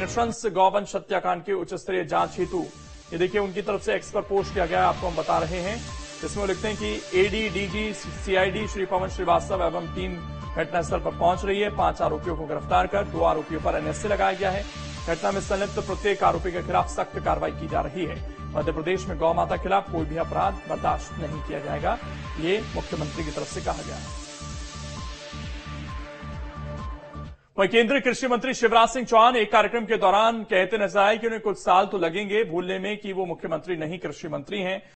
नृशंस गौवंश हत्याकांड की उच्च स्तरीय जाँच हेतु। ये देखिए, उनकी तरफ़ से एक्स पर पोस्ट किया गया आपको हम बता रहे हैं। इसमें लिखते हैं कि AD DG CID Shri Pawan Srivastava एवं टीम घटनास्थल पर पहुँच रही है। पाँच आरोपियों को गिरफ़्तार कर दो आरोपियों पर एनएसए लगाया गया है। घटना में संलिप्त प्रत्येक आरोपी के खिलाफ सख्त कार्रवाई की जा रही है। मध्य प्रदेश में गौ माता खिलाफ कोई भी अपराध बर्दाश्त नहीं किया जाएगा, ये मुख्यमंत्री की तरफ़ से कहा गया। है वहीं केंद्रीय कृषि मंत्री शिवराज सिंह चौहान एक कार्यक्रम के दौरान कहते नज़र आए कि उन्हें कुछ साल तो लगेंगे, भूलने में कि वो मुख्यमंत्री नहीं, कृषि मंत्री हैं।